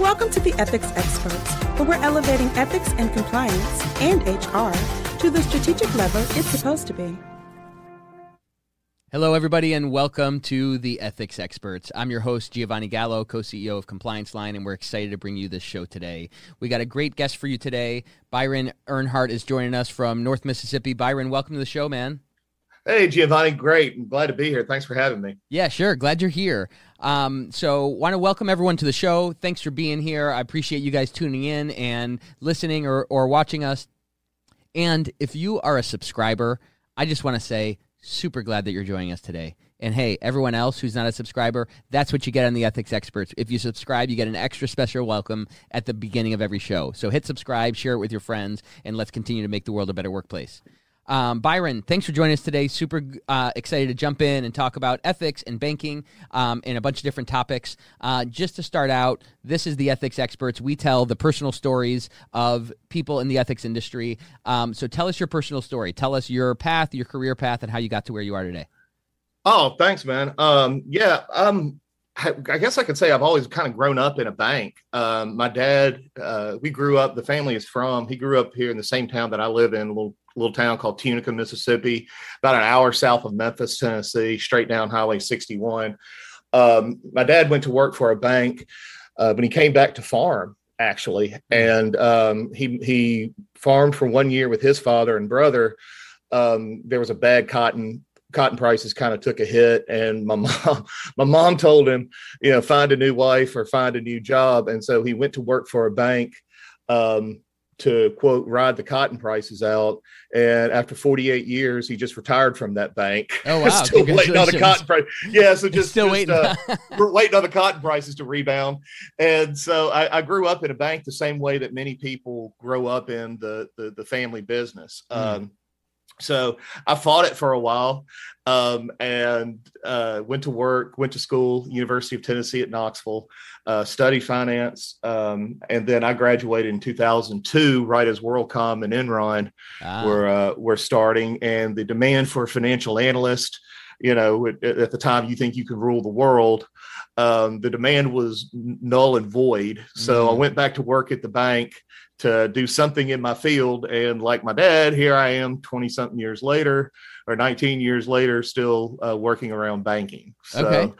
Welcome to the Ethics Experts, where we're elevating ethics and compliance and HR to the strategic level it's supposed to be. Hello, everybody, and welcome to the Ethics Experts. I'm your host, Giovanni Gallo, co CEO of Compliance Line, and we're excited to bring you this show today. We got a great guest for you today. Byron Earnheart is joining us from North Mississippi. Byron, welcome to the show, man. Hey, Giovanni, great. I'm glad to be here. Thanks for having me. Yeah, sure. Glad you're here. Um, so, want to welcome everyone to the show. Thanks for being here. I appreciate you guys tuning in and listening or, or watching us. And if you are a subscriber, I just want to say, super glad that you're joining us today. And hey, everyone else who's not a subscriber, that's what you get on the Ethics Experts. If you subscribe, you get an extra special welcome at the beginning of every show. So hit subscribe, share it with your friends, and let's continue to make the world a better workplace. Um, Byron, thanks for joining us today. Super uh, excited to jump in and talk about ethics and banking um, and a bunch of different topics. Uh, just to start out, this is the Ethics Experts. We tell the personal stories of people in the ethics industry. Um, so tell us your personal story. Tell us your path, your career path, and how you got to where you are today. Oh, thanks, man. Um, yeah, um, I, guess I could say I've always kind of grown up in a bank. Um, my dad, uh, we grew up. The family is from. He grew up here in the same town that I live in, a little little town called Tunica, Mississippi, about an hour south of Memphis, Tennessee, straight down Highway 61. Um, my dad went to work for a bank, uh, he came back to farm actually, and um, he he farmed for one year with his father and brother. Um, there was a bad cotton cotton prices kind of took a hit and my mom my mom told him you know find a new wife or find a new job. And so he went to work for a bank um, to quote ride the cotton prices out. And after 48 years he just retired from that bank. Oh wow. Still waiting on the cotton price yeah so just still just, waiting. uh, we're waiting on the cotton prices to rebound. And so I, I, grew up in a bank the same way that many people grow up in the the, the family business. Mm. um, so I fought it for a while um, and uh, went to work, went to school, University of Tennessee at Knoxville, uh, studied finance. Um, and then I graduated in 2002, right as WorldCom and Enron ah. were, uh, were starting. And the demand for a financial analyst, you know, at, at the time you think you can rule the world, um, the demand was null and void. So mm. I went back to work at the bank to do something in my field. And like my dad, here I am 20 something years later or 19 years later, still uh, working around banking. So, okay.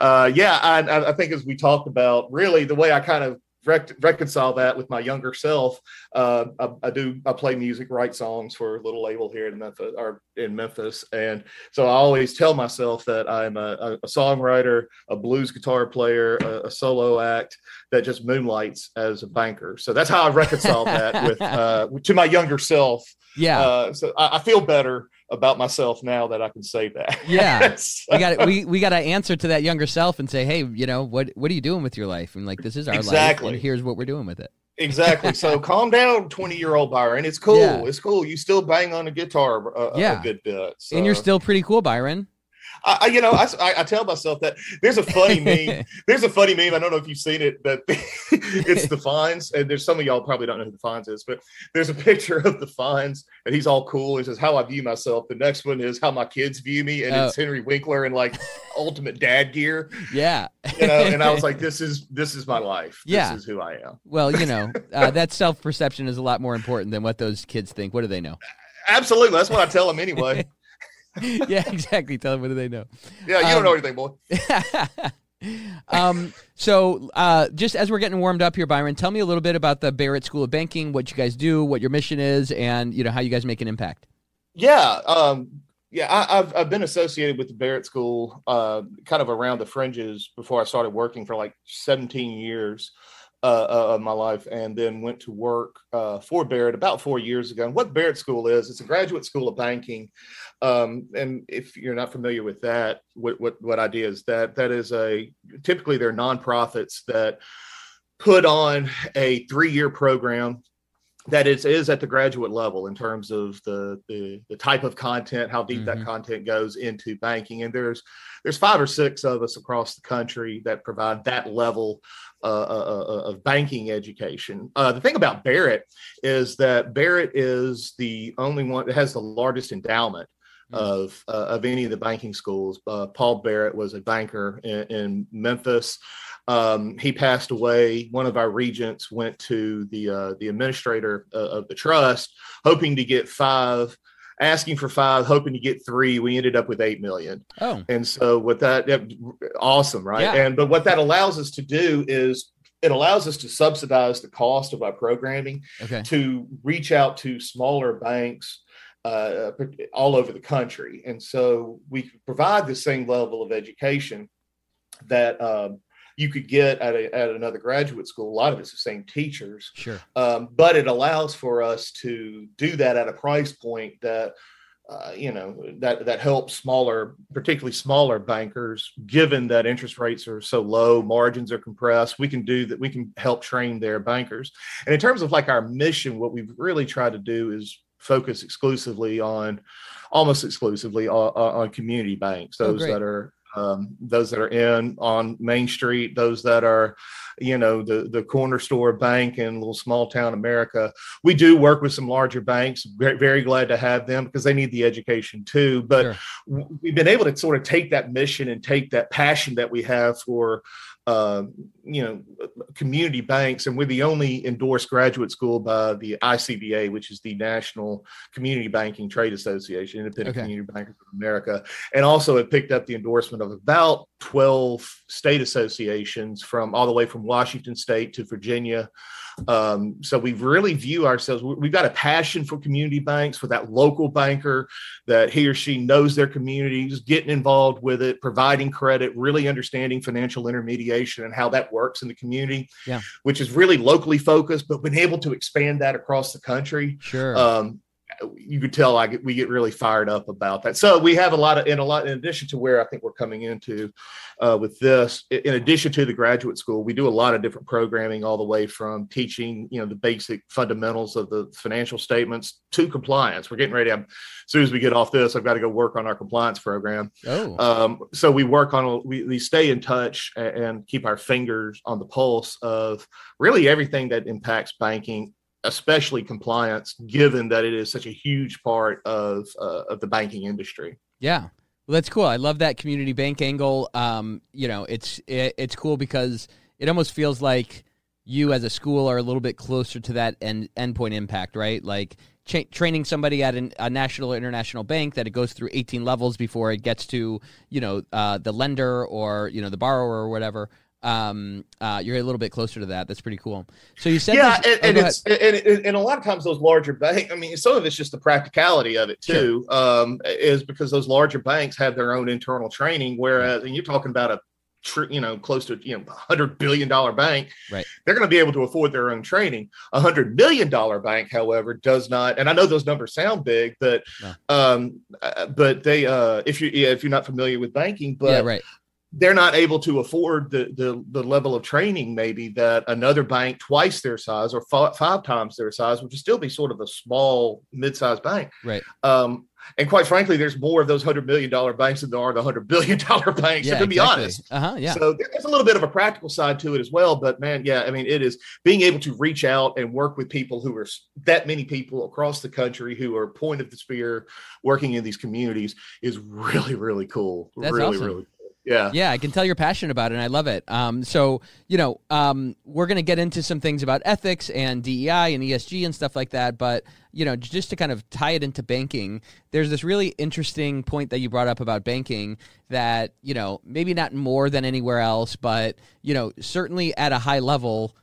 uh, yeah, I, I think as we talked about, really the way I kind of rec- reconcile that with my younger self. Uh, I, I, do I play music, write songs for a little label here in Memphis, or in Memphis, and so I always tell myself that I'm a, a songwriter, a blues guitar player, a, a, solo act that just moonlights as a banker. So that's how I reconcile that with uh, to my younger self. Yeah. Uh, so I, I feel better about myself now that I can say that. Yeah, so. we got we we got to answer to that younger self and say, hey, you know what what are you doing with your life? And like this is our exactly. life, and here's what we're doing with it. Exactly. So calm down, twenty year old Byron. It's cool. Yeah. It's cool. You still bang on a guitar uh, a, yeah. a good bit, so. and you're still pretty cool, Byron. I, you know, I, I, tell myself that there's a funny meme. There's a funny meme. I don't know if you've seen it, but it's the Fonz, and there's some of y'all probably don't know who the Fonz is, but there's a picture of the Fonz, and he's all cool. He says, "How I view myself." The next one is how my kids view me, and oh. it's Henry Winkler in like ultimate dad gear. Yeah, you know, and I was like, "This is this is my life. Yeah, this is who I am." Well, you know, uh, that self perception is a lot more important than what those kids think. What do they know? Absolutely, that's what I tell them anyway. yeah, exactly. Tell them what do they know. Yeah, you um, don't know anything, boy. um, so uh, just as we're getting warmed up here, Byron, tell me a little bit about the Barret School of Banking, what you guys do, what your mission is, and you know how you guys make an impact. Yeah, um, yeah, I, have I've been associated with the Barret School, uh, kind of around the fringes before I started working for like 17 years uh, uh, of my life and then went to work uh, for Barret about four years ago. And what Barret School is, it's a graduate school of banking. Um, and if you're not familiar with that, what, what, what idea is that? That is a typically they're nonprofits that put on a three year program that is is at the graduate level in terms of the the, the type of content, how deep mm-hmm. that content goes into banking. And there's there's five or six of us across the country that provide that level uh, uh, uh, of banking education. Uh, the thing about Barret is that Barret is the only one that has the largest endowment. Of uh, of any of the banking schools. Uh, Paul Barret was a banker in, in Memphis. Um, he passed away. One of our regents went to the uh, the administrator uh, of the trust, hoping to get five, asking for five, hoping to get three. We ended up with eight million. Oh, And so what that, that awesome, right? Yeah. And but what that allows us to do is it allows us to subsidize the cost of our programming okay. to reach out to smaller banks uh, all over the country. And so we provide the same level of education that um, you could get at, a, at another graduate school. A lot of it's the same teachers, Sure. um, but it allows for us to do that at a price point that uh, you know that that helps smaller, particularly smaller bankers. Given that interest rates are so low, margins are compressed, we can do that. We can help train their bankers. And in terms of like our mission, what we've really tried to do is focus exclusively on, almost exclusively on, on community banks, Oh, those great. that are um, those that are in on Main Street, those that are, you know, the the corner store bank in little small town America. We do work with some larger banks. Very, very glad to have them because they need the education too. But Sure. we've been able to sort of take that mission and take that passion that we have for. Uh, you know, community banks, and we're the only endorsed graduate school by the ICBA, which is the National Community Banking Trade Association, Independent Okay. Community Bankers of America and also it picked up the endorsement of about 12 state associations from all the way from washington state to virginia um, so we really view ourselves we- we've got a passion for community banks for that local banker that he or she knows their communities getting involved with it providing credit really understanding financial intermediation and how that works in the community Yeah. which is really locally focused but been able to expand that across the country Sure. um, you could tell I get, we get really fired up about that. So we have a lot of, in a lot, in addition to where I think we're coming into uh, with this, in addition to the graduate school, we do a lot of different programming all the way from teaching, you know, the basic fundamentals of the financial statements to compliance. We're getting ready. I'm, as soon as we get off this, I've got to go work on our compliance program. oh, Um, so we work on, we, we stay in touch and keep our fingers on the pulse of really everything that impacts banking, especially compliance, given that it is such a huge part of, uh, of the banking industry. Yeah. Well, that's cool. I love that community bank angle. Um, you know, it's it, it's cool because it almost feels like you as a school are a little bit closer to that end endpoint impact, right? Like training somebody at an, a national or international bank that it goes through 18 levels before it gets to you know uh, the lender or you know the borrower or whatever. Um, uh, you're a little bit closer to that. That's pretty cool. So you said, yeah, this- and, oh, and it's and, and, a lot of times those larger banks. I mean, some of it's just the practicality of it too. Um, is because those larger banks have their own internal training, whereas and you're talking about a tr- you know close to you know hundred billion dollar bank. Right. They're going to be able to afford their own training. A hundred million dollar bank, however, does not. And I know those numbers sound big, but um, uh, but they uh, if you yeah, if you're not familiar with banking, but yeah, right. They're not able to afford the, the the level of training maybe that another bank twice their size or five, five times their size, which would still be sort of a small mid-sized bank. Right. Um, and quite frankly, there's more of those hundred million dollar banks than there are the hundred billion dollar banks. Yeah, to be honest. Uh huh. Yeah. So there's a little bit of a practical side to it as well. But man, yeah, I mean, it is being able to reach out and work with people who are that many people across the country who are point of the spear working in these communities is really, really cool. That's really, awesome. really cool. Yeah. Yeah, I can tell you're passionate about it, and I love it. Um, so you know, um, we're gonna get into some things about ethics and DEI and ESG and stuff like that. But you know, just to kind of tie it into banking, there's this really interesting point that you brought up about banking that you know maybe not more than anywhere else, but you know certainly at a high level,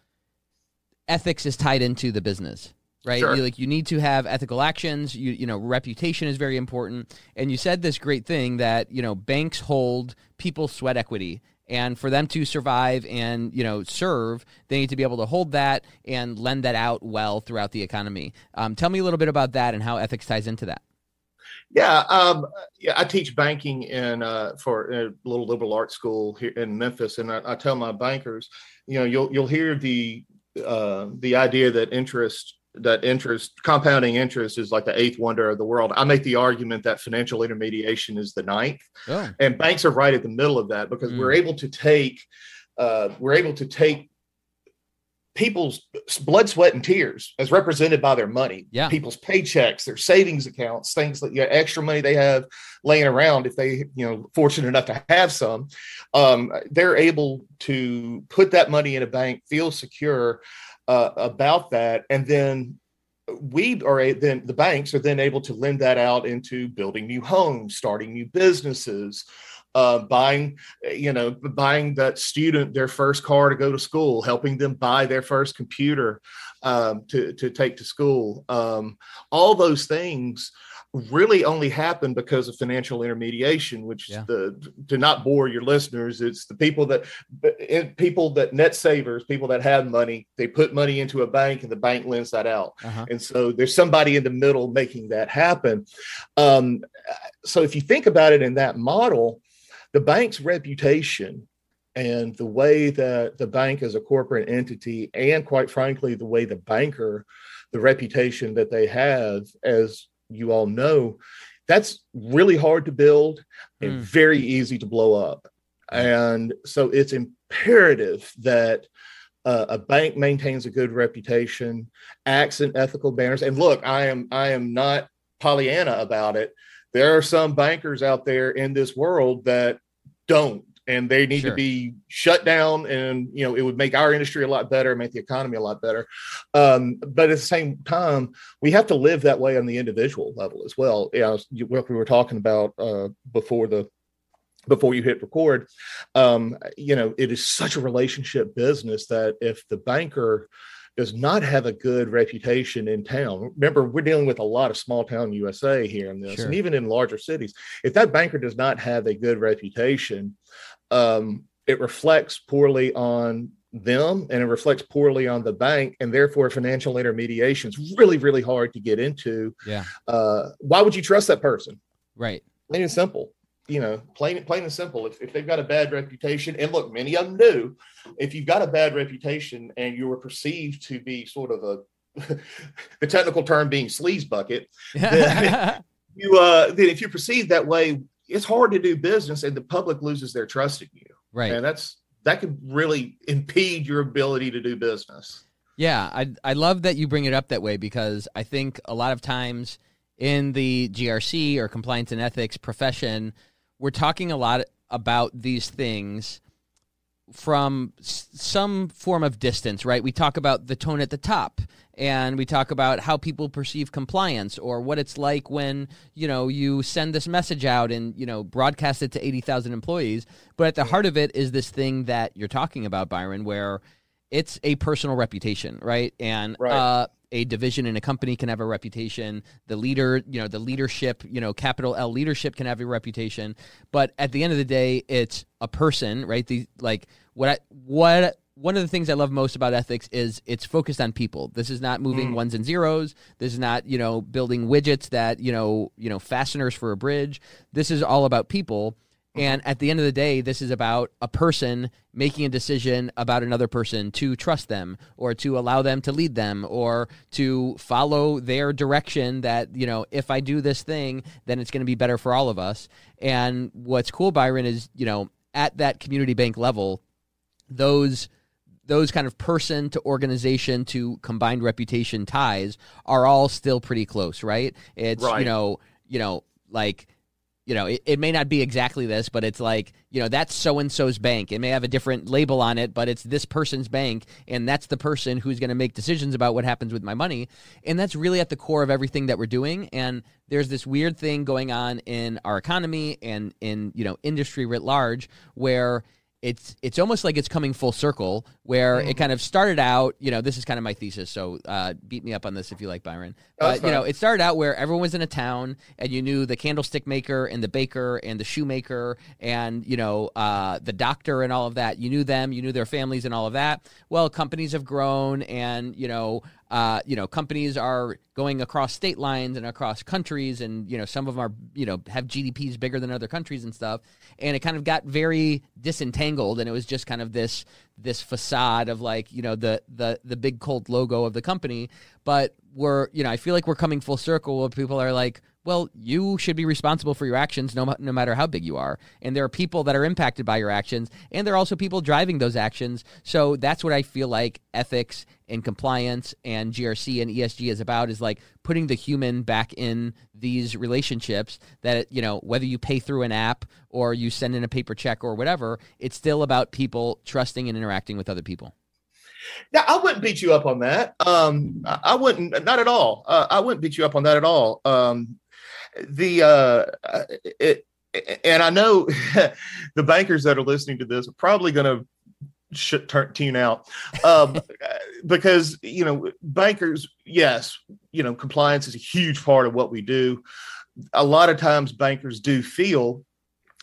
ethics is tied into the business right? Sure. you, like you need to have ethical actions. You you know reputation is very important. And you said this great thing that you know banks hold people's sweat equity. And for them to survive and you know serve they need to be able to hold that and lend that out well throughout the economy. Um, tell me a little bit about that and how ethics ties into that. Yeah, um, yeah. I teach banking in uh, for a little liberal arts school here in Memphis, and I, I tell my bankers, you know, you'll you'll hear the uh, the idea that interest that interest compounding interest is like the eighth wonder of the world. I make the argument that financial intermediation is the ninth, oh and banks are right at the middle of that because Mm. we're able to take uh, we're able to take people's blood, sweat, and tears as represented by their money. Yeah. People's paychecks, their savings accounts, things that you know, extra money they have laying around if they, you know, fortunate enough to have some. Um, they're able to put that money in a bank, feel secure uh, about that, and then we are then the banks are then able to lend that out into building new homes, starting new businesses, uh, buying, you know, buying that student their first car to go to school, helping them buy their first computer um, to to take to school. Um, all those things really only happen because of financial intermediation which yeah. the to not bore your listeners it's the people that people that net savers people that have money they put money into a bank and the bank lends that out uh-huh. and so there's somebody in the middle making that happen um, so if you think about it in that model the bank's reputation and the way that the bank as a corporate entity, and quite frankly, the way the banker, the reputation that they have, as you all know, that's really hard to build and mm. very easy to blow up. And so it's imperative that uh, a bank maintains a good reputation, acts in ethical manners. And look, I am I am not Pollyanna about it there are some bankers out there in this world that don't and they need sure. to be shut down and you know it would make our industry a lot better make the economy a lot better um, but at the same time we have to live that way on the individual level as well yeah what we were talking about uh, before the before you hit record um, you know it is such a relationship business that if the banker does not have a good reputation in town. Remember, we're dealing with a lot of small town USA here in this, sure. and even in larger cities. If that banker does not have a good reputation, um, it reflects poorly on them and it reflects poorly on the bank and therefore financial intermediation is really really hard to get into yeah uh, why would you trust that person right plain and simple you know, plain plain and simple. If, if they've got a bad reputation, and look, many of them do. If you've got a bad reputation and you were perceived to be sort of a the technical term being sleaze bucket, then you uh then if you're perceived that way, it's hard to do business, and the public loses their trust in you. Right, and that's that could really impede your ability to do business. Yeah, I I love that you bring it up that way because I think a lot of times in the GRC or compliance and ethics profession, we're talking a lot about these things from some form of distance, right? We talk about the tone at the top and we talk about how people perceive compliance or what it's like when, you know, you send this message out and, you know, broadcast it to 80,000 employees. But at the heart of it is this thing that you're talking about, Byron, where it's a personal reputation, right? And right. Uh, a division in a company can have a reputation. The leader, you know, the leadership, you know, capital L leadership can have a reputation. But at the end of the day, it's a person, right? The like what I what one of the things I love most about ethics is it's focused on people. This is not moving mm. ones and zeros. This is not, you know, building widgets that, you know, you know, fasteners for a bridge. This is all about people. Mm-hmm. And at the end of the day, this is about a person making a decision about another person to trust them or to allow them to lead them or to follow their direction that, you know, if I do this thing, then it's going to be better for all of us. And what's cool, Byron, is, you know, at that community bank level, those those kind of person to organization to combined reputation ties are all still pretty close, right? It's right. you know, you know, like you know, it, it may not be exactly this, but it's like, you know, that's so and so's bank. It may have a different label on it, but it's this person's bank, and that's the person who's going to make decisions about what happens with my money. And that's really at the core of everything that we're doing. And there's this weird thing going on in our economy and in, you know, industry writ large where it's it's almost like it's coming full circle where mm. it kind of started out you know this is kind of my thesis so uh, beat me up on this if you like byron. But you know it started out where everyone was in a town and you knew the candlestick maker and the baker and the shoemaker and you know uh, the doctor and all of that. You knew them you knew their families and all of that. Well companies have grown and you know uh, you know, companies are going across state lines and across countries, and you know, some of them are, you know, have GDPs bigger than other countries and stuff. And it kind of got very disentangled, and it was just kind of this this facade of like, you know, the the the big Colt logo of the company. But we're, you know, I feel like we're coming full circle where people are like, well, you should be responsible for your actions no, no matter how big you are. And there are people that are impacted by your actions, and there are also people driving those actions. So that's what I feel like ethics and compliance and GRC and ESG is about is like putting the human back in these relationships that, you know, whether you pay through an app or you send in a paper check or whatever, it's still about people trusting and interacting with other people. Yeah, I wouldn't beat you up on that. Um, I wouldn't, not at all. Uh, I wouldn't beat you up on that at all. Um, the uh, it, and I know the bankers that are listening to this are probably going to shit turn tune out um, because you know bankers yes you know compliance is a huge part of what we do a lot of times bankers do feel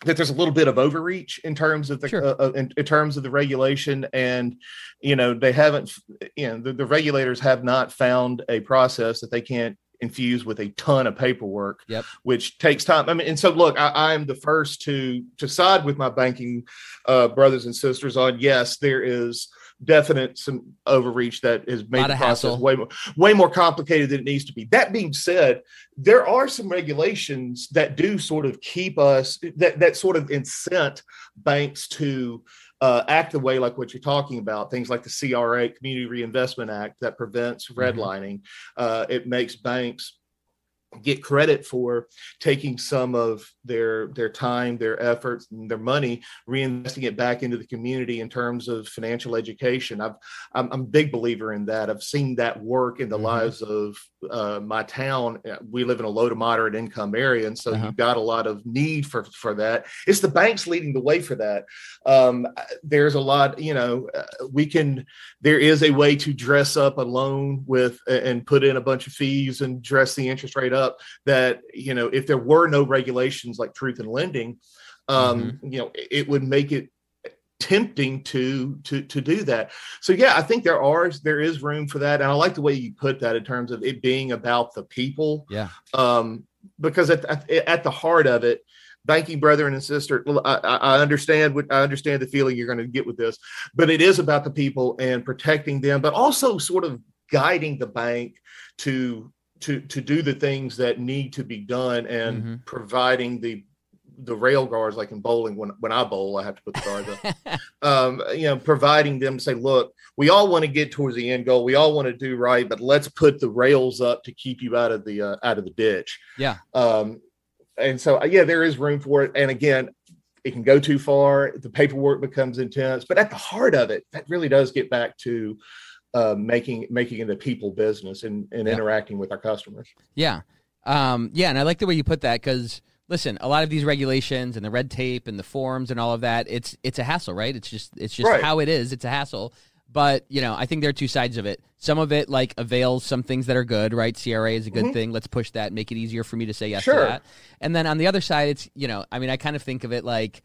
that there's a little bit of overreach in terms of the sure. uh, in, in, terms of the regulation and you know they haven't you know the, the regulators have not found a process that they can't infuse with a ton of paperwork, yep. which takes time. I mean, and so look, I, am the first to to side with my banking uh, brothers and sisters on yes, there is definite some overreach that has made the process hassle. way more way more complicated than it needs to be. That being said, there are some regulations that do sort of keep us that that sort of incent banks to uh, act the way like what you're talking about, things like the CRA, Community Reinvestment Act, that prevents mm-hmm. redlining. Mm-hmm. Uh, it makes banks get credit for taking some of their their time their efforts and their money reinvesting it back into the community in terms of financial education. I've i'm, I'm a big believer in that. I've seen that work in the mm-hmm. lives of uh, my town. Uh, we live in a low to moderate income area and so uh-huh. you've got a lot of need for for that. It's the banks leading the way for that. Um, there's a lot you know uh, we can there is a way to dress up a loan with and put in a bunch of fees and dress the interest rate up that you know if there were no regulations like truth in lending um, mm-hmm. you know it would make it tempting to to to do that. So yeah i think there are there is room for that. And i like the way you put that in terms of it being about the people. Yeah. Um because at, at, at the heart of it banking brethren and sister I, I understand what i understand the feeling you're going to get with this but it is about the people and protecting them but also sort of guiding the bank to to to do the things that need to be done and mm-hmm. providing the the rail guards like in bowling when when I bowl I have to put the guards up. Um, you know providing them to say look we all want to get towards the end goal we all want to do right but let's put the rails up to keep you out of the uh, out of the ditch. Yeah. Um, and so uh, yeah there is room for it and again it can go too far the paperwork becomes intense but at the heart of it that really does get back to uh, making making it a people business and, and yeah. interacting with our customers. Yeah, um, yeah, and I like the way you put that because listen, a lot of these regulations and the red tape and the forms and all of that, it's it's a hassle, right? It's just it's just right. how it is. It's a hassle. But you know, I think there are two sides of it. Some of it like avails some things that are good, right? CRA is a good mm-hmm. thing. Let's push that, make it easier for me to say yes sure. to that. And then on the other side, it's you know, I mean, I kind of think of it like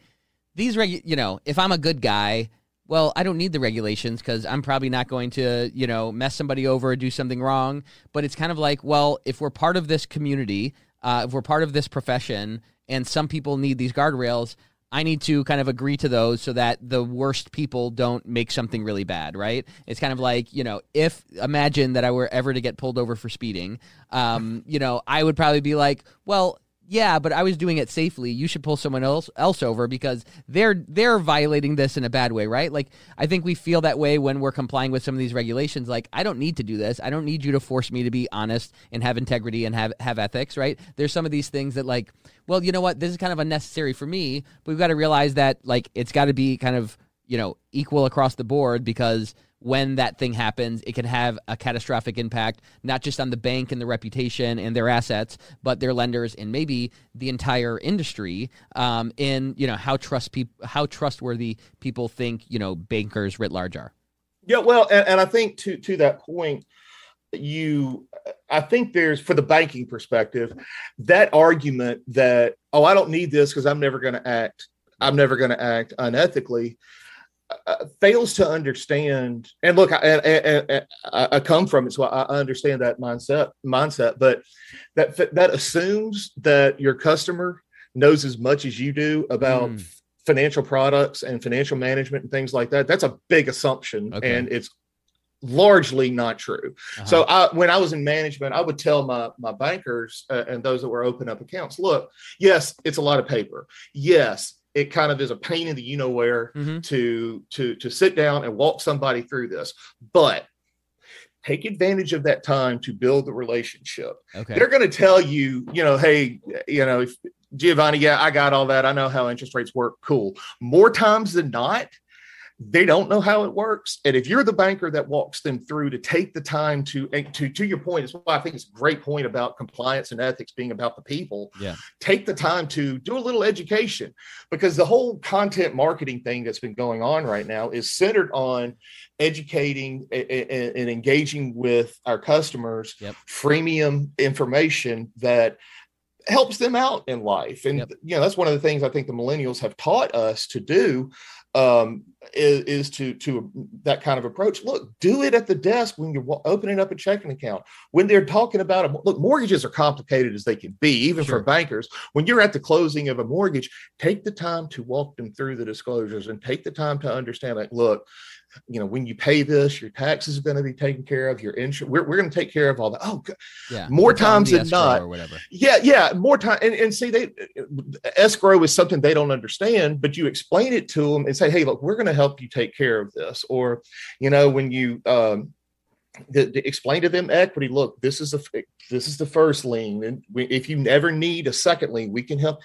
these reg, you know, if I'm a good guy well, I don't need the regulations because I'm probably not going to, you know, mess somebody over or do something wrong. But it's kind of like, well, if we're part of this community, uh, if we're part of this profession, and some people need these guardrails, I need to kind of agree to those so that the worst people don't make something really bad, right? It's kind of like, you know, if imagine that I were ever to get pulled over for speeding, um, you know, I would probably be like, well, yeah, but I was doing it safely. You should pull someone else else over because they're they're violating this in a bad way, right? Like I think we feel that way when we're complying with some of these regulations. Like I don't need to do this. I don't need you to force me to be honest and have integrity and have have ethics, right? There's some of these things that like, well, you know what? This is kind of unnecessary for me, but we've got to realize that like it's got to be kind of, you know, equal across the board because when that thing happens, it can have a catastrophic impact, not just on the bank and the reputation and their assets, but their lenders and maybe the entire industry um, in you know how trust people how trustworthy people think you know bankers writ large are. Yeah, well, and, and I think to to that point, you i think there's for the banking perspective that argument that oh i don't need this because i'm never going to act i'm never going to act unethically uh, fails to understand and look I, I, I, I, come from it so I, understand that mindset mindset but that that assumes that your customer knows as much as you do about mm. financial products and financial management and things like that that's a big assumption okay. and it's largely not true. Uh-huh. So I, when I was in management, I would tell my my bankers uh, and those that were open up accounts, look, yes, it's a lot of paper. Yes, it kind of is a pain in the you know where mm-hmm. to to to sit down and walk somebody through this, but take advantage of that time to build the relationship. Okay. They're going to tell you, you know, hey, you know, if Giovanni, yeah, I got all that. I know how interest rates work. Cool. More times than not, they don't know how it works and if you're the banker that walks them through to take the time to to to your point is why i think it's a great point about compliance and ethics being about the people yeah take the time to do a little education because the whole content marketing thing that's been going on right now is centered on educating and engaging with our customers yep. freemium information that helps them out in life and yep. you know that's one of the things i think the millennials have taught us to do um, is, is to to that kind of approach. Look, do it at the desk when you're opening up a checking account. When they're talking about a look, mortgages are complicated as they can be, even sure. for bankers. When you're at the closing of a mortgage, take the time to walk them through the disclosures and take the time to understand. Like, look, you know, when you pay this, your taxes are going to be taken care of. Your insurance, we're, we're going to take care of all that. Oh, yeah, more times than not, or whatever. Yeah, yeah, more time. And, and see, they escrow is something they don't understand, but you explain it to them and say, hey, look, we're going to help you take care of this. Or, you know, when you um, the, the explain to them equity. Look, this is the this is the first lien, and we, if you ever need a second lien, we can help.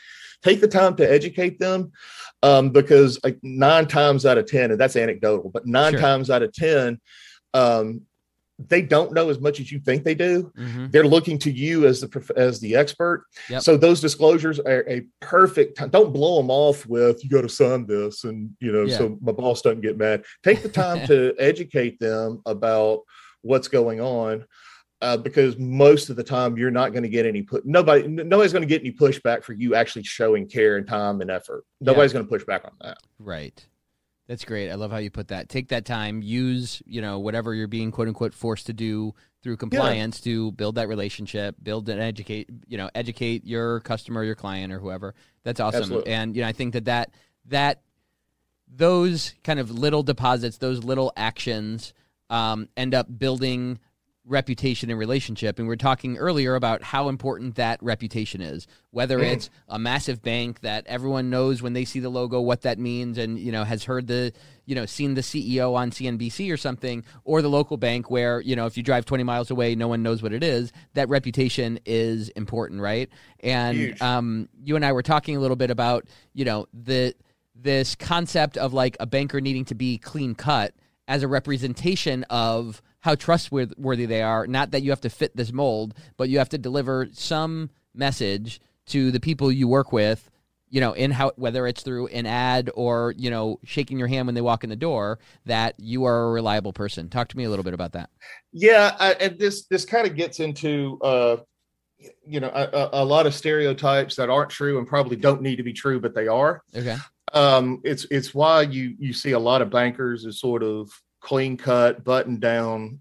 Take the time to educate them um, because like nine times out of 10, and that's anecdotal, but nine sure. times out of 10, um, they don't know as much as you think they do. Mm-hmm. They're looking to you as the as the expert. Yep. So those disclosures are a perfect time. Don't blow them off with you got to sign this, and you know, yeah. so my boss doesn't get mad. Take the time to educate them about what's going on uh, because most of the time you're not going to get any put nobody nobody's going to get any pushback for you actually showing care and time and effort. Nobody's yeah. going to push back on that. Right. That's great. I love how you put that. Take that time use you know whatever you're being quote unquote forced to do through compliance yeah. to build that relationship build and educate you know educate your customer your client or whoever. That's awesome. Absolutely. and you know i think that that that those kind of little deposits those little actions um, end up building reputation and relationship. And we are talking earlier about how important that reputation is whether mm. it's a massive bank that everyone knows when they see the logo what that means and you know has heard the you know seen the CEO on CNBC or something or the local bank where you know if you drive 20 miles away no one knows what it is. That reputation is important right? And um, you and I were talking a little bit about you know the this concept of like a banker needing to be clean cut as a representation of how trustworthy they are. Not that you have to fit this mold, but you have to deliver some message to the people you work with. You know, in how whether it's through an ad or you know shaking your hand when they walk in the door, that you are a reliable person. Talk to me a little bit about that. Yeah, I, and this this kind of gets into uh, you know a, a, lot of stereotypes that aren't true and probably don't need to be true, but they are. Okay. Um, it's it's why you you see a lot of bankers as sort of clean cut, button down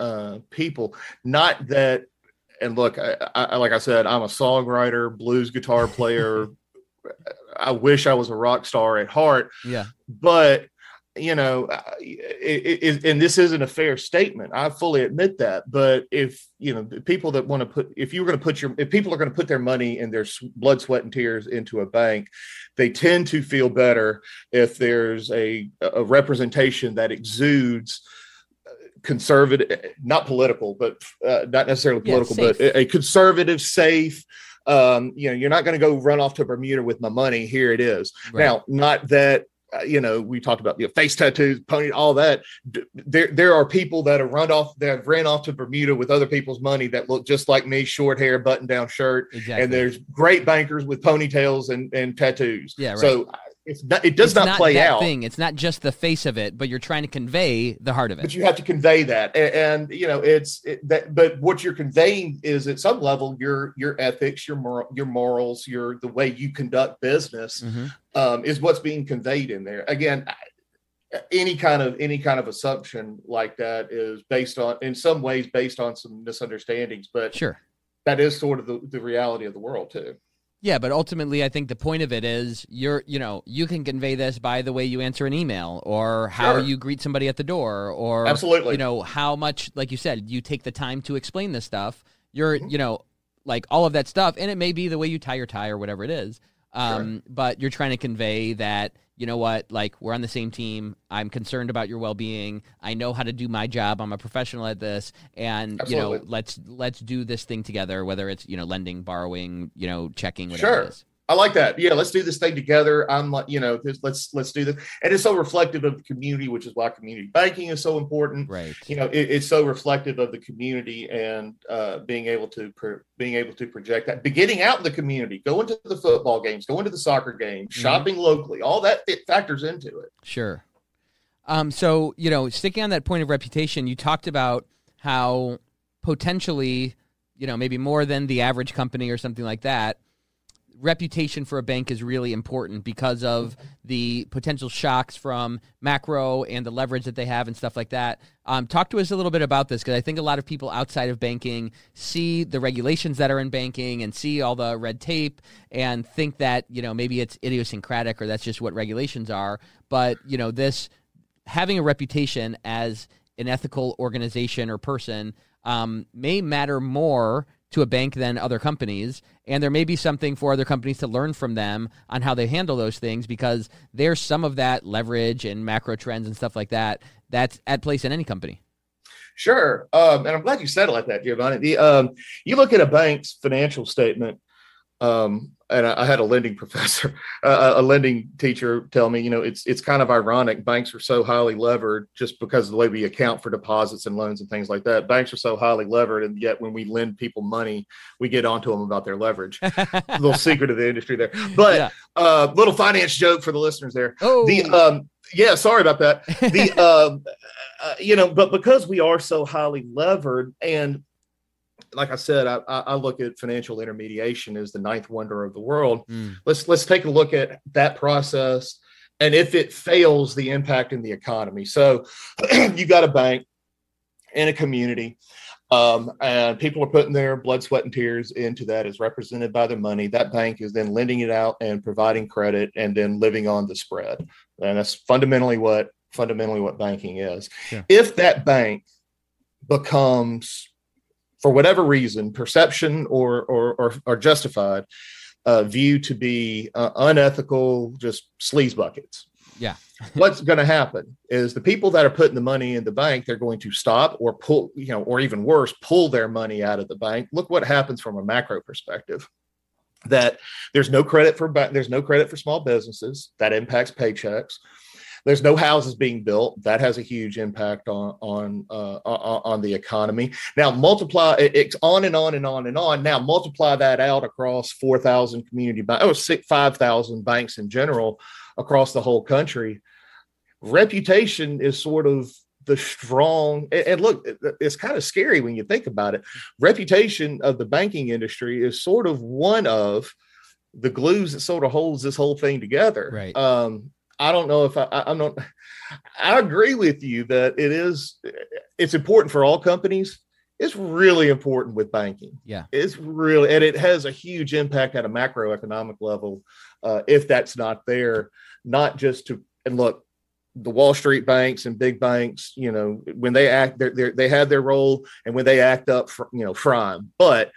uh, people. Not that, and look, I, I, like I said, I'm a songwriter, blues guitar player. I wish I was a rock star at heart. Yeah. But you know, it, it, and this isn't a fair statement. I fully admit that. But if you know, people that want to put, if you're going to put your, if people are going to put their money and their blood, sweat, and tears into a bank, they tend to feel better if there's a, a representation that exudes uh, conservative, not political, but uh, not necessarily political, yeah, but a, conservative, safe. Um, you know, you're not going to go run off to Bermuda with my money. Here it is. Right. Now, not that uh, Uh, you know, we talked about you know, face tattoos, pony, all that. There, there are people that have run off, that have ran off to Bermuda with other people's money that look just like me, short hair, button down shirt. Exactly. And there's great bankers with ponytails and, and tattoos. Yeah. Right. So it's not, it does it's not, not play out. Thing. It's not just the face of it, but you're trying to convey the heart of it. But you have to convey that, and, and you know, it's it, that. But what you're conveying is at some level your your ethics, your moral, your morals, your the way you conduct business mm-hmm. um, is what's being conveyed in there. Again, any kind of any kind of assumption like that is based on, in some ways, based on some misunderstandings. But sure, that is sort of the, the reality of the world too. Yeah, but ultimately, I think the point of it is you're, you know, you can convey this by the way you answer an email or how Sure. you greet somebody at the door or, Absolutely. you know, how much, like you said, you take the time to explain this stuff. You're, Mm-hmm. you know, like all of that stuff. And it may be the way you tie your tie or whatever it is. Um, But you're trying to convey that, you know what, like we're on the same team. I'm concerned about your well being. I know how to do my job. I'm a professional at this. And, you know, let's, let's do this thing together, whether it's, you know, lending, borrowing, you know, checking, whatever Sure. it is. I like that. Yeah, let's do this thing together. I'm like, you know, this, let's let's do this, and it's so reflective of the community, which is why community banking is so important. Right. You know, it, it's so reflective of the community and uh, being able to pro- being able to project that, but getting out in the community, going to the football games, going to the soccer games, Mhm. shopping locally, all that it factors into it. Sure. Um, so, you know, sticking on that point of reputation, you talked about how potentially, you know, maybe more than the average company or something like that, reputation for a bank is really important because of the potential shocks from macro and the leverage that they have and stuff like that. Um, talk to us a little bit about this because I think a lot of people outside of banking see the regulations that are in banking and see all the red tape and think that you know maybe it's idiosyncratic or that's just what regulations are. But you know this having a reputation as an ethical organization or person um, may matter more to a bank than other companies. And there may be something for other companies to learn from them on how they handle those things because there's some of that leverage and macro trends and stuff like that that's at place in any company. Sure. Um, and I'm glad you said it like that, Giovanni. The, um, you look at a bank's financial statement, um, and I, I had a lending professor, uh, a lending teacher tell me, you know, it's it's kind of ironic. Banks are so highly levered just because of the way we account for deposits and loans and things like that. Banks are so highly levered, and yet when we lend people money, we get onto them about their leverage. a little secret of the industry there, but Yeah. uh, little finance joke for the listeners there. oh, The um, yeah, sorry about that the um uh, you know but because we are so highly levered and like i said I, I look at financial intermediation as the ninth wonder of the world. Mm, let's let's take a look at that process and if it fails the impact in the economy. So you got a bank in a community um, and people are putting their blood sweat and tears into that as represented by the money. That bank is then lending it out and providing credit and then living on the spread. And that's fundamentally what fundamentally what banking is. Sure. if that bank becomes for whatever reason perception or or or, or justified uh, viewed to be uh, unethical just sleaze buckets. Yeah. what's going to happen is the people that are putting the money in the bank they're going to stop or pull you know or even worse pull their money out of the bank. Look what happens from a macro perspective that there's no credit for there's no credit for small businesses that impacts paychecks there's no houses being built. That has a huge impact on on uh, on, the economy. Now multiply it's on and on and on and on. Now multiply that out across 4000 community banks or six 5000 banks in general across the whole country reputation is sort of the strong and, and look it's kind of scary when you think about it. Reputation of the banking industry is sort of one of the glues that sort of holds this whole thing together. Right. um i don't know if i I- i'm not i agree with you that it is it's important for all companies. It's really important with banking. Yeah. it's really and it has a huge impact at a macroeconomic level uh, if that's not there not just to and look the wall street banks and big banks you know when they act they're, they're, they have their role and when they act up fr- you know crime but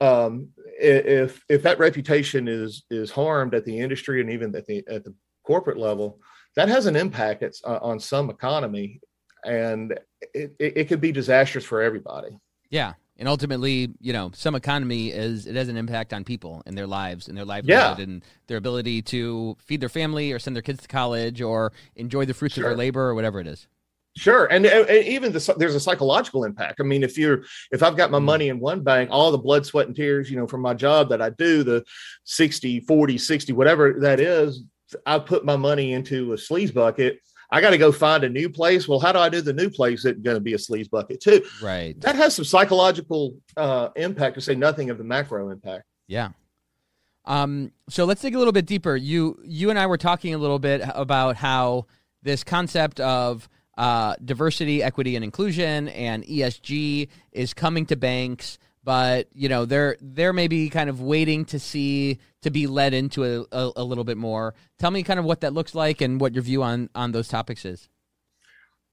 um if if that reputation is is harmed at the industry and even at the at the corporate level that has an impact it's, uh, on some economy and it, it, it could be disastrous for everybody Yeah. And ultimately, you know, some economy is it has an impact on people and their lives and their livelihood and their ability to feed their family or send their kids to college or enjoy the fruits of their labor or whatever it is. Sure, and, and even the, there's a psychological impact. I mean, if you're if I've got my Mm. money in one bank, all the blood, sweat, and tears, you know, from my job that I do, the 60, 40, 60, whatever that is, I put my money into a sleaze bucket. I got to go find a new place. Well, how do I do the new place that's going to be a sleaze bucket too? Right. That has some psychological uh, impact, to say nothing of the macro impact. Yeah. Um, so let's dig a little bit deeper. You you and I were talking a little bit about how this concept of uh, diversity, equity, and inclusion and ESG is coming to banks, but you know they're they're maybe kind of waiting to see to be led into a, a, a little bit more. Tell me kind of what that looks like and what your view on on those topics is.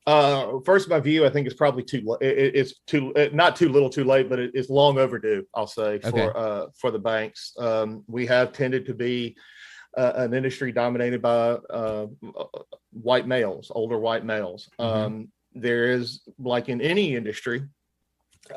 Uh, first, my view, I think is probably too. It, it's too not too little, too late, but it, it's long overdue. I'll say for Okay. uh, for the banks. Um, we have tended to be uh, an industry dominated by uh, white males, older white males. Mhm. Um, there is, like in any industry,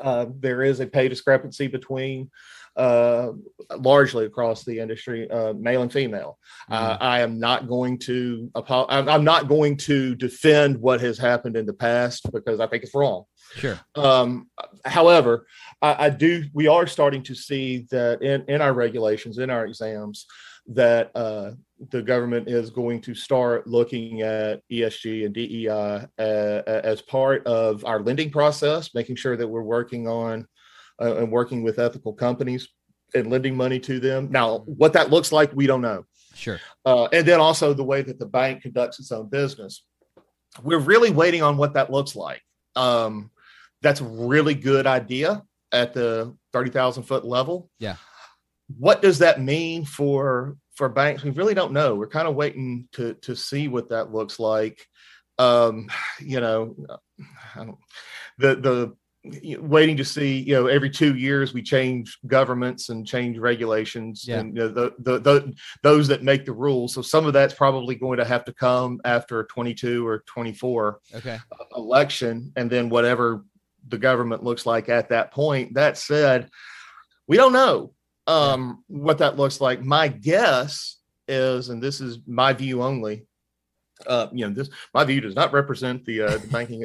uh, there is a pay discrepancy between. Uh, largely across the industry, uh, male and female. Uh, I am not going to. I'm not going to defend what has happened in the past because I think it's wrong. Sure. Um, however, I, I do. We are starting to see that in in our regulations, in our exams, that uh, the government is going to start looking at ESG and DEI uh, as part of our lending process, making sure that we're working on uh, and working with ethical companies and lending money to them. Now, what that looks like, we don't know Sure. uh, and then also the way that the bank conducts its own business. We're really waiting on what that looks like. Um, that's a really good idea at the thirty thousand foot level. Yeah. What does that mean for for banks? We really don't know. We're kind of waiting to to see what that looks like. Um, you know, I don't, the the waiting to see you know every two years we change governments and change regulations Yeah. and you know, the, the the those that make the rules so some of that's probably going to have to come after a 22 or 24 Okay. election and then whatever the government looks like at that point that said we don't know um what that looks like my guess is and this is my view only uh you know this my view does not represent the uh the banking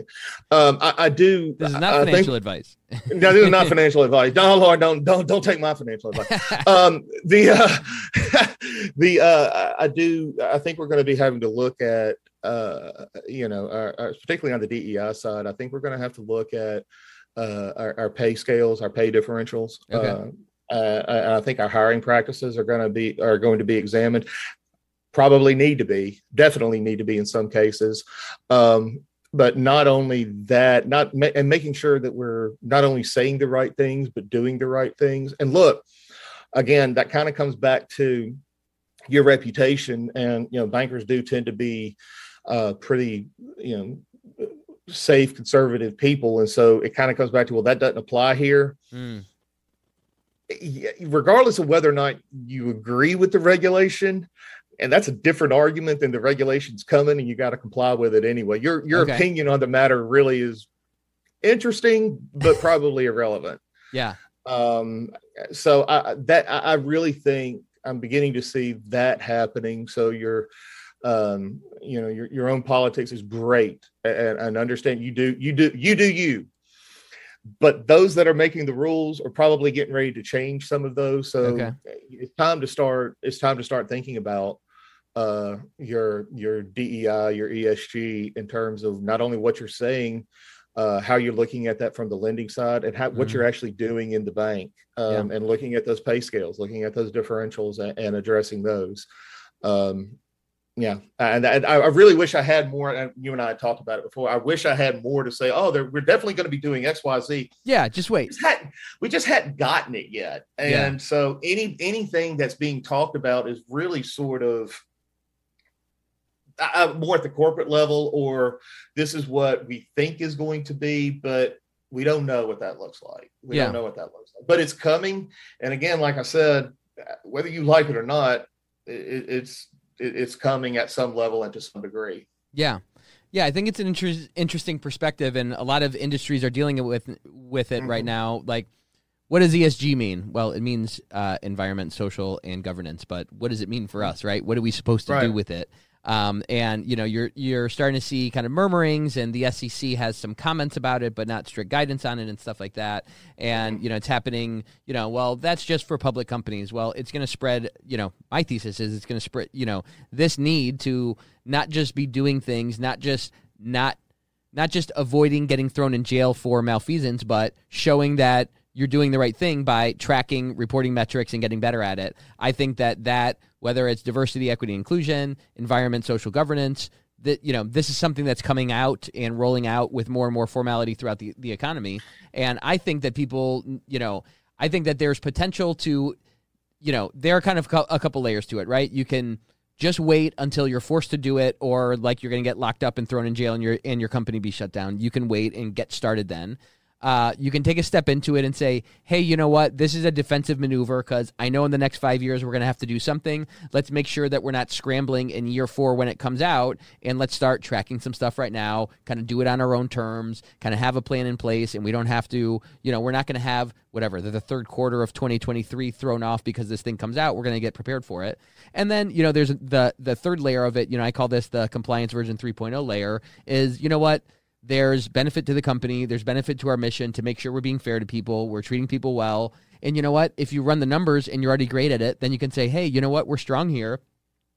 um i, I do This is I- not I think- financial advice. no, this is not financial advice. No, Lord, don't don't don't take my financial advice. Um, the uh, the uh, I do. I think we're going to be having to look at uh, you know, our, our, particularly on the DEI side. I think we're going to have to look at uh, our, our pay scales, our pay differentials. Okay. Uh, uh, I think our hiring practices are going to be are going to be examined. Probably need to be, definitely need to be in some cases. Um, but not only that not and making sure that we're not only saying the right things but doing the right things and look again that kind of comes back to your reputation and you know bankers do tend to be uh pretty you know safe conservative people and so it kind of comes back to well that doesn't apply here Mm, regardless of whether or not you agree with the regulation and that's a different argument than the regulations coming and you got to comply with it anyway your your Okay. opinion on the matter really is interesting but probably irrelevant yeah. um so i that i really think i'm beginning to see that happening so your um you know your, your own politics is great and, and understand you do you do you do you but those that are making the rules are probably getting ready to change some of those so Okay. it's time to start it's time to start thinking about uh your your DEI your ESG in terms of not only what you're saying uh how you're looking at that from the lending side and how what Mhm. you're actually doing in the bank um and looking at those pay scales looking at those differentials and, and addressing those um yeah and, and I, I really wish i had more and you and i talked about it before i wish i had more to say oh we're definitely going to be doing xyz Yeah. Just we wait. just hadn't, we just hadn't gotten it yet and Yeah. so any anything that's being talked about is really sort of uh, more at the corporate level or this is what we think is going to be but we don't know what that looks like we Yeah. don't know what that looks like but it's coming and again like i said uh, whether you like it or not it, it's it, it's coming at some level and to some degree Yeah. Yeah, I think it's an inter- interesting perspective, and a lot of industries are dealing with with it right Mhm. now. Like, what does ESG mean? Well, it means uh, environment, social, and governance. But what does it mean for us, right? What are we supposed to do with it? Um, and you know, you're you're starting to see kind of murmurings, and the SEC has some comments about it, but not strict guidance on it and stuff like that. And you know, it's happening. You know, well, that's just for public companies. Well, it's going to spread. You know, my thesis is it's going to spread. You know, this need to not just be doing things, not just not not just avoiding getting thrown in jail for malfeasance, but showing that you're doing the right thing by tracking, reporting metrics, and getting better at it. I think that that whether it's diversity, equity, inclusion, environment, social governance, that you know this is something that's coming out and rolling out with more and more formality throughout the, the economy. And I think that people, you know, I think that there's potential to, you know, there are kind of a couple layers to it, right? You can just wait until you're forced to do it, or like you're going to get locked up and thrown in jail, and your and your company be shut down. You can wait and get started then uh, you can take a step into it and say, hey, you know what? This is a defensive maneuver because I know in the next five years we're going to have to do something. Let's make sure that we're not scrambling in year four when it comes out. And let's start tracking some stuff right now, kind of do it on our own terms, kind of have a plan in place. And we don't have to, you know, we're not going to have whatever, the, the third quarter of 2023 thrown off because this thing comes out. We're going to get prepared for it. And then, you know, there's the, the third layer of it. You know, I call this the compliance version 3.0 layer is, you know what? There's benefit to the company, there's benefit to our mission to make sure we're being fair to people, we're treating people well. And you know what? If you run the numbers and you're already great at it, then you can say, hey, you know what? We're strong here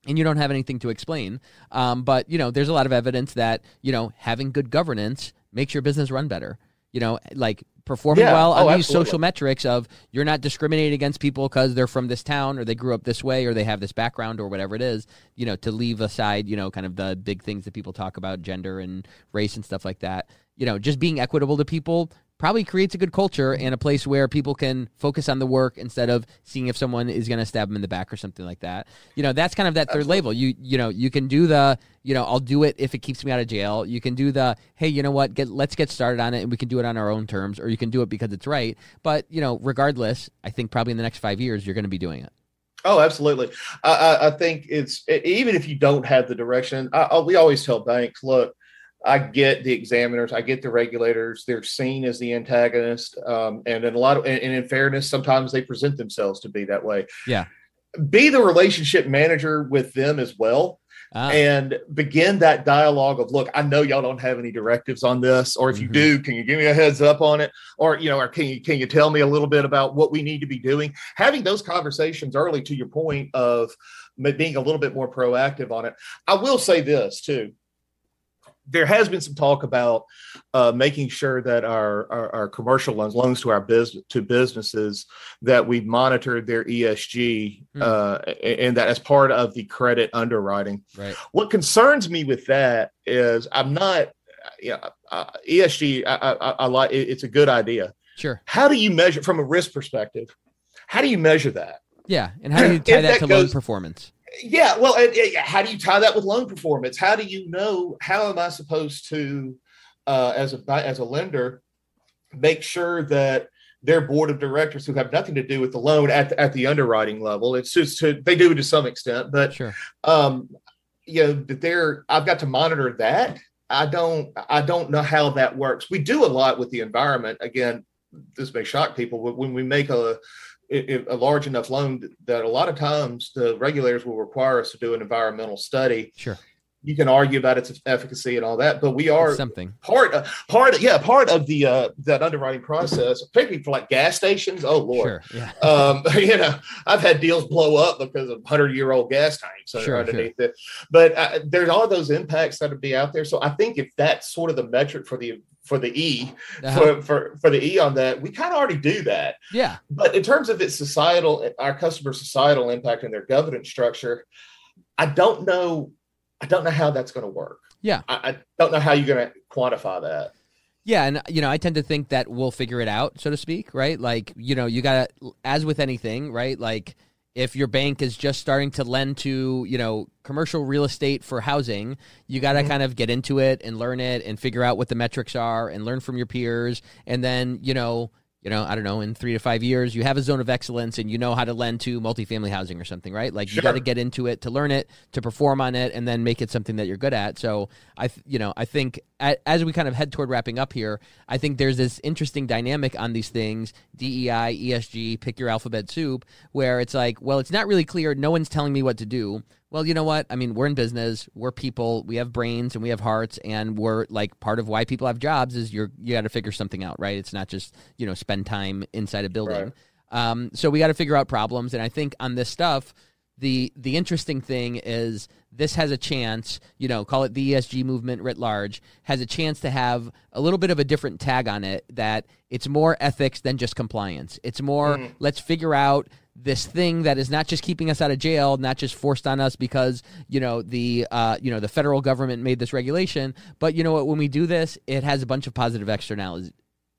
and you don't have anything to explain. Um, but you know, there's a lot of evidence that you know having good governance makes your business run better. You know, like performing Yeah. well oh, on Oh, these absolutely. social metrics of you're not discriminating against people because they're from this town or they grew up this way or they have this background or whatever it is. You know, to leave aside you know kind of the big things that people talk about, gender and race and stuff like that. You know, just being equitable to people probably creates a good culture mm-hmm. and a place where people can focus on the work instead of seeing if someone is going to stab them in the back or something like that. You know, that's kind of that third label. You you know, you can do the, you know, I'll do it if it keeps me out of jail. You can do the, hey, you know what, get let's get started on it and we can do it on our own terms or you can do it because it's right. But, you know, regardless, I think probably in the next 5 years you're going to be doing it. Oh, absolutely. I, I, I think it's even if you don't have the direction. I, I, we always tell banks, look, I get the examiners, I get the regulators. They're seen as the antagonist, um, and in a lot of, and, and in fairness, sometimes they present themselves to be that way. Yeah. Be the relationship manager with them as well, Ah, and begin that dialogue of, look, I know y'all don't have any directives on this, or if you Mhm. do, can you give me a heads up on it, or you know, or can you can you tell me a little bit about what we need to be doing? Having those conversations early, to your point of being a little bit more proactive on it. I will say this too. There has been some talk about uh, making sure that our, our our commercial loans, loans to our business to businesses, that we monitor their ESG, Hmm. uh, and that as part of the credit underwriting. right. What concerns me with that is I'm not, yeah, uh, ESG. I, I, I like it's a good idea. Sure. How do you measure from a risk perspective? How do you measure that? Yeah, and how do you tie If that, that to loan performance? Yeah, well, how do you tie that with loan performance? How do you know? How am I supposed to, uh, as a as a lender, make sure that their board of directors who have nothing to do with the loan at the, at the underwriting level, it's just to, they do to some extent, but Sure. um you know that they're i've got to monitor that i don't i don't know how that works we do a lot with the environment again this may shock people but when we make a a large enough loan that a lot of times the regulators will require us to do an environmental study Sure. You can argue about its efficacy and all that but we are It's something. part of part of, yeah part of the uh that underwriting process particularly for like gas stations oh lord Sure. Yeah. um, you know, I've had deals blow up because of hundred year old gas tanks Sure, underneath it. But uh, there's all those impacts that would be out there. So I think if that's sort of the metric for the for the E Uh-huh. for, for for the E on that, we kind of already do that. Yeah. But in terms of its societal, our customer societal impact and their governance structure, I don't know. I don't know how that's going to work. Yeah. I, I don't know how you're going to quantify that. Yeah, and you know, I tend to think that we'll figure it out, so to speak, right? Like, you know, you got to as with anything, right? Like if your bank is just starting to lend to, you know, commercial real estate for housing, you got to Mhm. kind of get into it and learn it and figure out what the metrics are and learn from your peers and then, you know, you know, I don't know, in 3 to 5 years, you have a zone of excellence and you know how to lend to multifamily housing or something, right? Like you got to get into it to learn it, to perform on it and then make it something that you're good at. So, I you know, I think as we kind of head toward wrapping up here, I think there's this interesting dynamic on these things, DEI, ESG, pick your alphabet soup, where it's like, well, it's not really clear, no one's telling me what to do. Well, you know what? I mean, we're in business, we're people, we have brains and we have hearts and we're like part of why people have jobs is you're you got to figure something out, right? It's not just, you know, spend time inside a building. Right. Um, so we got to figure out problems and I think on this stuff the the interesting thing is this has a chance, you know, call it the ESG movement writ large, has a chance to have a little bit of a different tag on it that it's more ethics than just compliance. It's more Mhm. let's figure out this thing that is not just keeping us out of jail, not just forced on us because you know the uh, you know the federal government made this regulation, but you know what? When we do this, it has a bunch of positive externalities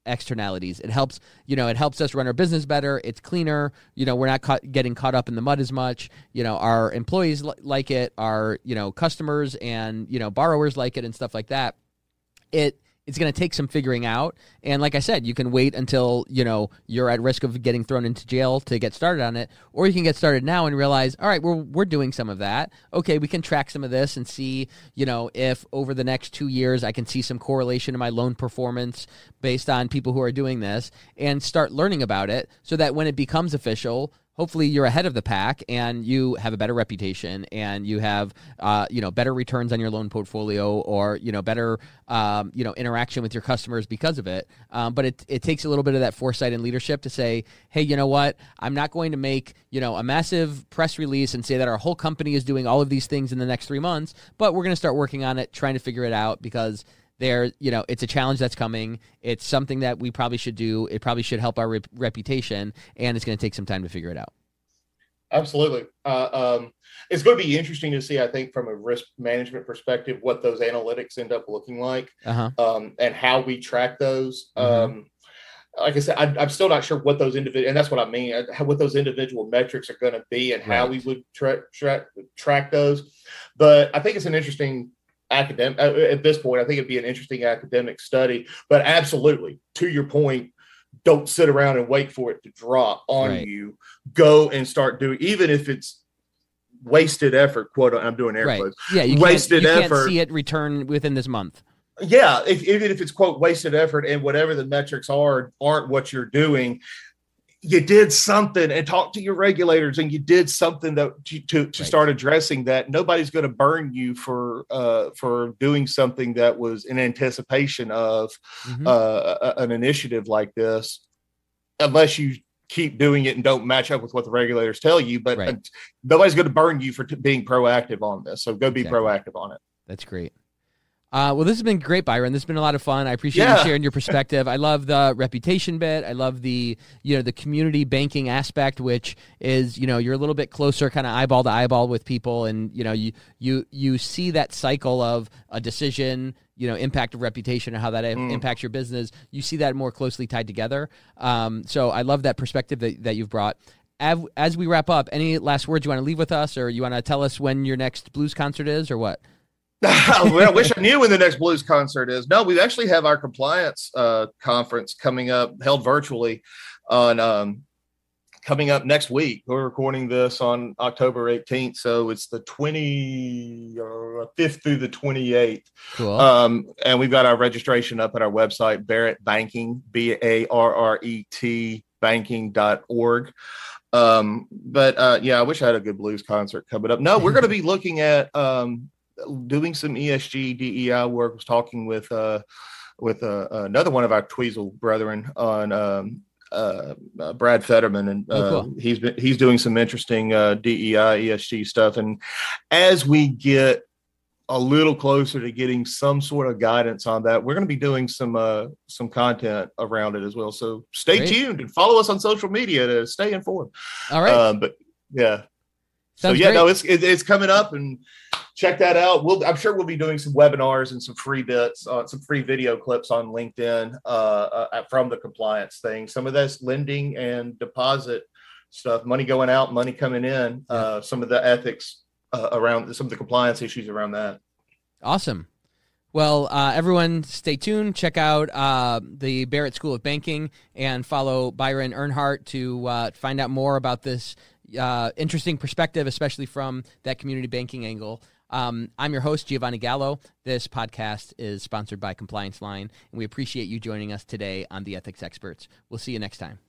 externalities. It helps, you know, it helps us run our business better. It's cleaner. You know, we're not getting caught up in the mud as much. You know, our employees li- like it. Our you know customers and you know borrowers like it and stuff like that. It it's going to take some figuring out. And like I said, you can wait until, you know, you're at risk of getting thrown into jail to get started on it, or you can get started now and realize, all right, we're we're doing some of that. Okay, we can track some of this and see, you know, if over the next 2 years I can see some correlation in my loan performance based on people who are doing this and start learning about it so that when it becomes official, hopefully you're ahead of the pack and you have a better reputation and you have uh, you know better returns on your loan portfolio or you know better um, you know interaction with your customers because of it. Um, but it, it takes a little bit of that foresight and leadership to say hey you know what? I'm not going to make you know a massive press release and say that our whole company is doing all of these things in the next three months but we're going to start working on it trying to figure it out because there you know it's a challenge that's coming it's something that we probably should do it probably should help our rep- reputation and it's going to take some time to figure it out absolutely uh, um, it's going to be interesting to see i think from a risk management perspective what those analytics end up looking like uh-huh. um, and how we track those mm-hmm. um, like I said, I, am still not sure what those individual, and that's what I mean, uh, what those individual metrics are going to be and how we would tra- tra- track those. But I think it's an interesting academic uh, at this point. I think it'd be an interesting academic study. But absolutely, to your point, don't sit around and wait for it to drop on right. you. Go and start doing, even if it's wasted effort. Quote, I'm doing air right. quotes. Yeah, you wasted can't, you effort. Can't see it return within this month. Yeah, if, even if it's quote wasted effort and whatever the metrics are aren't what you're doing, you did something and talk to your regulators and you did something that to, to, to right. start addressing that nobody's going to burn you for uh, for doing something that was in anticipation of mm-hmm. uh, an initiative like this unless you keep doing it and don't match up with what the regulators tell you but right. nobody's going to burn you for t- being proactive on this so go be exactly. proactive on it that's great uh, well, this has been great, Byron. This has been a lot of fun. I appreciate yeah. you sharing your perspective. I love the reputation bit. I love the you know the community banking aspect, which is you know you're a little bit closer, kind of eyeball to eyeball with people, and you know you you you see that cycle of a decision, you know, impact of reputation and how that mm. impacts your business. You see that more closely tied together. Um, so I love that perspective that, that you've brought. As we wrap up, any last words you want to leave with us, or you want to tell us when your next blues concert is, or what? I wish I knew when the next blues concert is. No, we actually have our compliance uh, conference coming up, held virtually, on um, coming up next week. We're recording this on October 18th, so it's the 25th uh, through the 28th. Cool. Um, and we've got our registration up at our website, Barret Banking, B A R R E T banking.org. Um, but uh, yeah, I wish I had a good blues concert coming up. No, we're going to be looking at um, doing some ESG DEI work. Was talking with uh, with uh, another one of our Tweezle brethren on um, uh, uh, Brad Fetterman, and uh, oh, cool. he's been he's doing some interesting uh, DEI ESG stuff. And as we get a little closer to getting some sort of guidance on that, we're going to be doing some uh, some content around it as well. So stay Great. tuned and follow us on social media to stay informed. All right, uh, but yeah. Sounds so yeah, great. no, it's it's coming up and check that out. We'll, I'm sure we'll be doing some webinars and some free bits, uh, some free video clips on LinkedIn uh, uh, from the compliance thing. Some of this lending and deposit stuff, money going out, money coming in, uh, some of the ethics uh, around some of the compliance issues around that. Awesome. Well, uh, everyone, stay tuned. Check out uh, the Barret School of Banking and follow Byron Earnheart to uh, find out more about this uh, interesting perspective, especially from that community banking angle. Um, I'm your host, Giovanni Gallo. This podcast is sponsored by Compliance Line, and we appreciate you joining us today on The Ethics Experts. We'll see you next time.